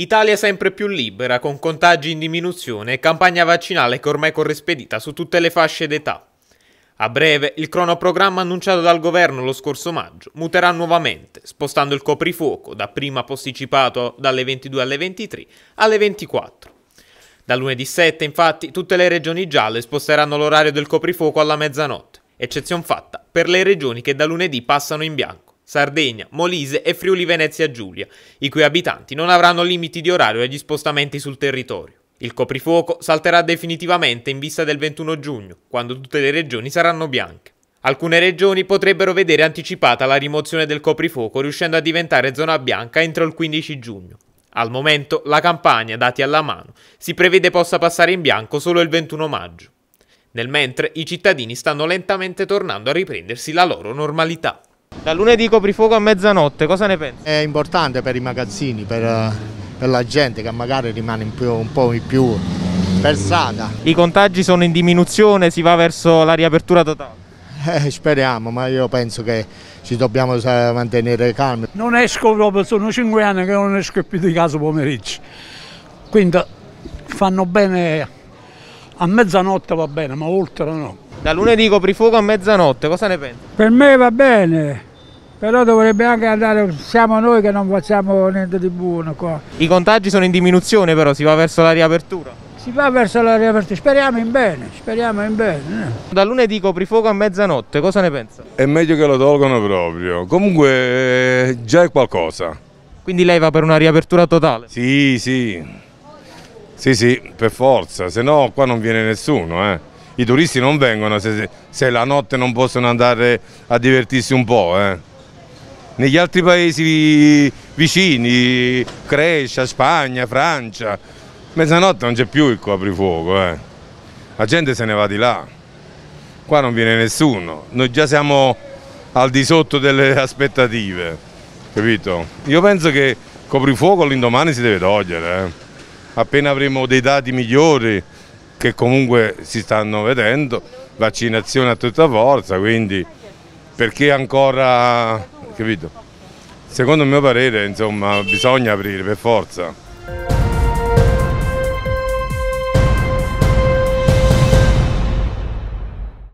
Italia sempre più libera, con contagi in diminuzione e campagna vaccinale che ormai corre spedita su tutte le fasce d'età. A breve, il cronoprogramma annunciato dal governo lo scorso maggio muterà nuovamente, spostando il coprifuoco, dapprima posticipato dalle 22 alle 23, alle 24. Da lunedì 7, infatti, tutte le regioni gialle sposteranno l'orario del coprifuoco alla mezzanotte, eccezione fatta per le regioni che da lunedì passano in bianco. Sardegna, Molise e Friuli Venezia Giulia, i cui abitanti non avranno limiti di orario agli spostamenti sul territorio. Il coprifuoco salterà definitivamente in vista del 21 giugno, quando tutte le regioni saranno bianche. Alcune regioni potrebbero vedere anticipata la rimozione del coprifuoco riuscendo a diventare zona bianca entro il 15 giugno. Al momento la campagna, dati alla mano, si prevede possa passare in bianco solo il 21 maggio. Nel mentre i cittadini stanno lentamente tornando a riprendersi la loro normalità. Da lunedì coprifuoco a mezzanotte, cosa ne pensi? È importante per i magazzini, per, per la gente che magari rimane un, più, un po' più versata. I contagi sono in diminuzione, si va verso la riapertura totale? Eh, speriamo, ma io penso che ci dobbiamo mantenere calmi. Non esco proprio, sono cinque anni che non esco più di casa pomeriggio, quindi fanno bene, a mezzanotte va bene, ma oltre no. Da lunedì coprifuoco a mezzanotte, cosa ne pensi? Per me va bene, però dovrebbe anche andare, siamo noi che non facciamo niente di buono qua. I contagi sono in diminuzione però, si va verso la riapertura? Si va verso la riapertura, speriamo in bene, speriamo in bene. Eh. Da lunedì coprifuoco a mezzanotte, cosa ne pensa? È meglio che lo tolgono proprio, comunque eh, già è qualcosa. Quindi lei va per una riapertura totale? Sì, sì, sì, sì, per forza, se no qua non viene nessuno. Eh. I turisti non vengono se, se, la notte non possono andare a divertirsi un po'. Eh negli altri paesi vicini, Crescia, Spagna, Francia, mezzanotte non c'è più il coprifuoco, eh. la gente se ne va di là, qua non viene nessuno, noi già siamo al di sotto delle aspettative, capito? Io penso che il coprifuoco l'indomani si deve togliere, eh. appena avremo dei dati migliori che comunque si stanno vedendo, vaccinazione a tutta forza, quindi perché ancora capito? Secondo il mio parere insomma bisogna aprire per forza.